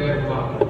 204